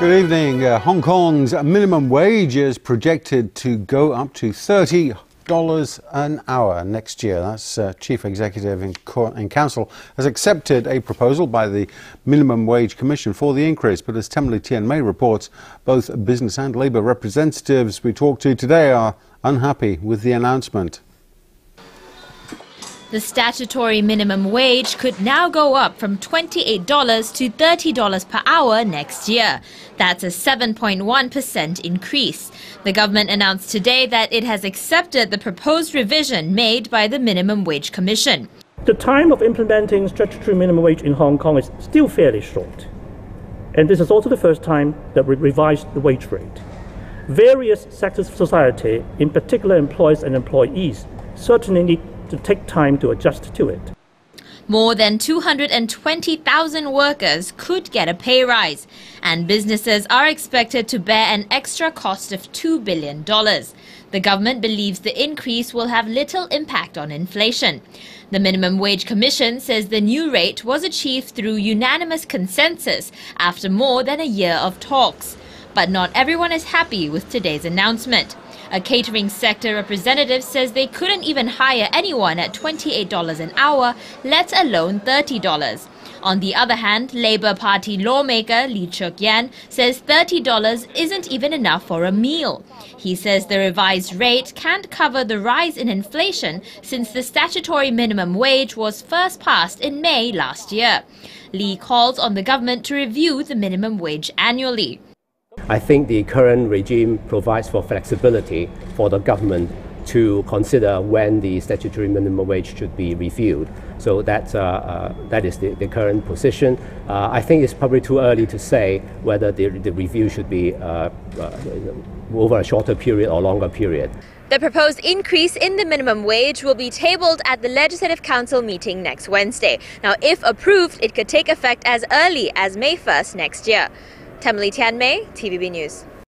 Good evening. Uh, Hong Kong's minimum wage is projected to go up to $30 an hour next year. That's uh, Chief Executive in, in, Council has accepted a proposal by the Minimum Wage Commission for the increase. But as Temily Tianmay reports, both business and labour representatives we talked to today are unhappy with the announcement. The statutory minimum wage could now go up from $28 to $30 per hour next year. That's a 7.1% increase. The government announced today that it has accepted the proposed revision made by the Minimum Wage Commission. The time of implementing statutory minimum wage in Hong Kong is still fairly short. And this is also the first time that we revised the wage rate. Various sectors of society, in particular employers and employees, certainly need to take time to adjust to it. More than 220,000 workers could get a pay rise, and businesses are expected to bear an extra cost of $2 billion. The government believes the increase will have little impact on inflation. The Minimum Wage Commission says the new rate was achieved through unanimous consensus after more than a year of talks. But not everyone is happy with today's announcement. A catering sector representative says they couldn't even hire anyone at $28 an hour, let alone $30. On the other hand, Labour Party lawmaker Lee Cheuk Yan says $30 isn't even enough for a meal. He says the revised rate can't cover the rise in inflation since the statutory minimum wage was first passed in May last year. Lee calls on the government to review the minimum wage annually. I think the current regime provides for flexibility for the government to consider when the statutory minimum wage should be reviewed. So that, uh, uh, that is the, the current position. Uh, I think it's probably too early to say whether the, the review should be uh, uh, over a shorter period or longer period. The proposed increase in the minimum wage will be tabled at the Legislative Council meeting next Wednesday. Now, if approved, it could take effect as early as May 1st next year. Temily Tianmay, TVB News.